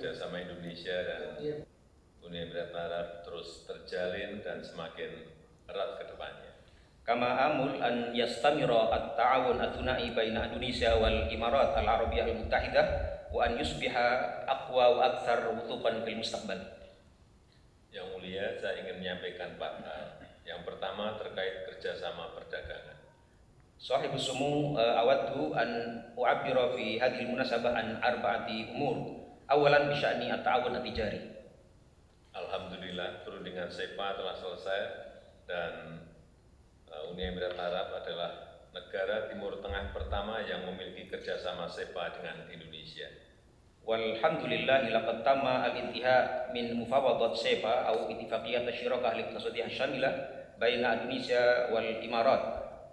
kerjasama Indonesia dan iya. Uni Emirat Arab terus terjalin dan semakin erat ke depannya. Kama amul an yastamira at-ta'awun atunai baina Indonesia wal Imarat al-Arabiyah al-Muttahidah wa an yusbiha aqwa wa akthar wuthuqan fil mustaqbal. Yang mulia, saya ingin menyampaikan Pak yang pertama terkait kerjasama perdagangan. Sahibu sumu eh, awadu an u'abbira fi hadhihi munasabah an arba'ati umur أمور أولا بشأن التعاون التجاري Alhamdulillah, perundingan SEPA telah selesai dan uh, Uni Emirat Arab adalah negara Timur Tengah pertama yang memiliki kerjasama SEPA dengan Indonesia. والحمد لله لقد تم الانتهاء من مفاوضات سيبا أو اتفاقية الشراكة الاقتصادية الشاملة بين إندونيسيا والإمارات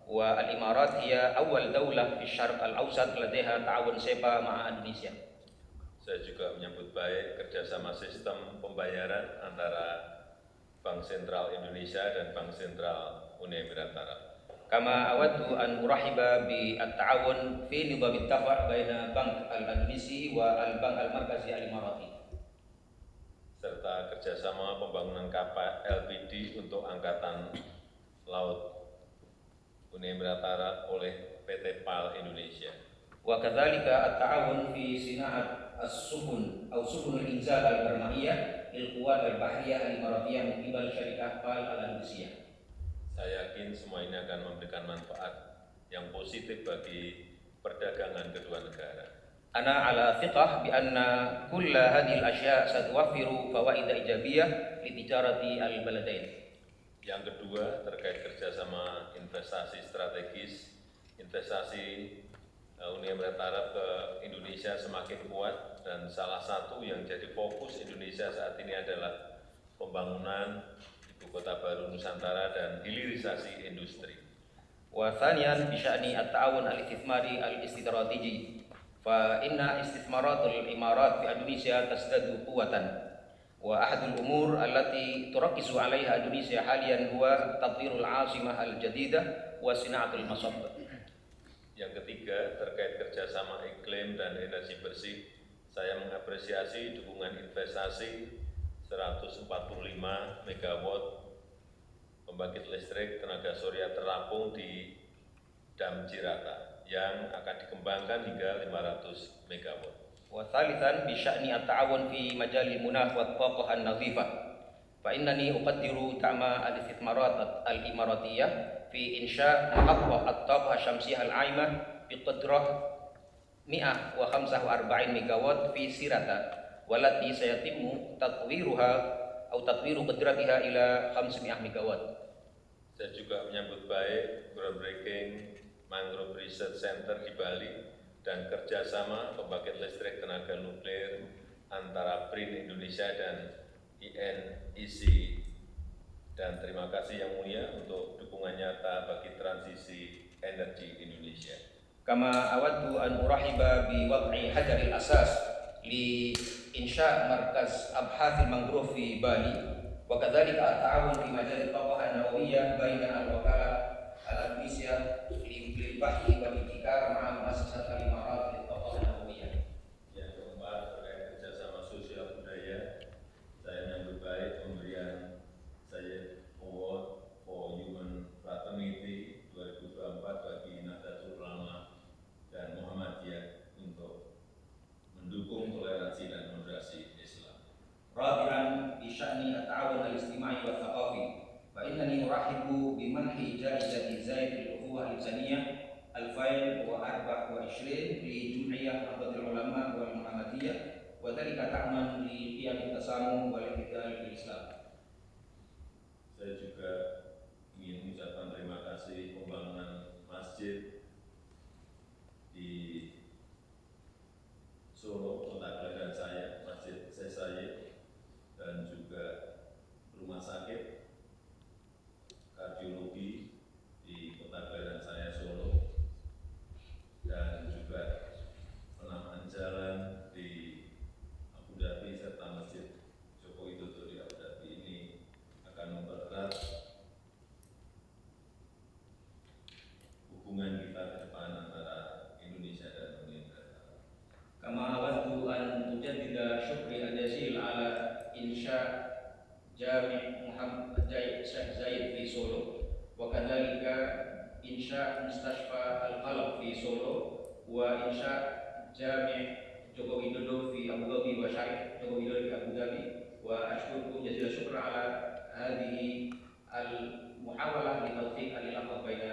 والإمارات هي أول دولة في الشرق الأوسط لديها تعاون سيبا مع إندونيسيا Saya juga menyambut baik kerjasama sistem pembayaran antara Bank Sentral Indonesia dan Bank Sentral Uni Emirat Arab. Kama awatu an urahiba bi at-ta'awun fi nubab at-tafa' baina Bank Al-Indonesia wa Al-Bank Al-Markazi Al-Imarati serta kerjasama pembangunan kapal LPD untuk Angkatan Laut Uni Emirat Arab oleh PT PAL Indonesia. Wa kadzalika at-ta'awun fi sina'at as-subun atau subunul inzal al-barmahiyah il quwat al-bahriyah al-maradiyah al-andusiyah. Saya yakin semua ini akan memberikan manfaat yang positif bagi perdagangan kedua negara. Ana ala thiqah bi anna kulla hadhil asya satuwafiru satwaffiru ijabiyah li tijarati al-baladain. Yang kedua terkait kerjasama investasi strategis, investasi Uni Emirat Arab ke Indonesia semakin kuat dan salah satu yang jadi fokus Indonesia saat ini adalah pembangunan ibu kota baru Nusantara dan hilirisasi industri. وثانيا بشأن التعاون الاستثماري الاستراتيجي فإن استثمارات الإمارات في إندونيسيا تزداد قوة وأحد الأمور التي تركز عليها إندونيسيا حاليا هو تطوير العاصمة الجديدة وصناعة المصب Yang ketiga terkait kerjasama iklim dan energi bersih, saya mengapresiasi dukungan investasi 145 megawatt pembangkit listrik tenaga surya terapung di Dam Cirata yang akan dikembangkan hingga 500 megawatt. وثالثا بشأن التعاون في مجال المناخ والطاقة النظيفة فإنني أقدر دعم الاستثمارات الإماراتية في إنشاء محطة الطاقة الشمسية العايمة بقدرة 145 ميجا وات في سيرتا والتي سيتم تطويرها أو تطوير قدرتها إلى 500 ميجا وات Saya juga menyambut baik groundbreaking Mangrove Research Center di Bali dan kerjasama pembangkit listrik tenaga nuklir antara BRIN Indonesia dan INEC. dan terima kasih yang mulia untuk dukungan nyata bagi transisi energi Indonesia. Kama awaddu an urahiba bi wad'i hajaril asas li insya' markaz abhathil mangrove fi Bali wa kadzalika ta'awun fi majal al-tawah an-nawawiyah baina al-wakala al-Indonesia li bahi wa itikar ma'a masjid al-Imarat الاجتماعي والثقافي فإنني أرحب بمنح جائزة زايد للأخوة الإنسانية 2024 لجمعية نهضة العلماء والمحمدية وذلك دعما لقيم التسامح والاعتدال في الإسلام. Saya juga ingin mengucapkan terima kasih pembangunan masjid وكذلك إنشاء مستشفى القلب في سولو وإنشاء جامع جوكو ويدودو في أبو ظبي وشارع جوكو ويدودو في أبو ظبي وأشكركم جزيل الشكر على هذه المحاولة لتوفيق العلاقة بين الجانبين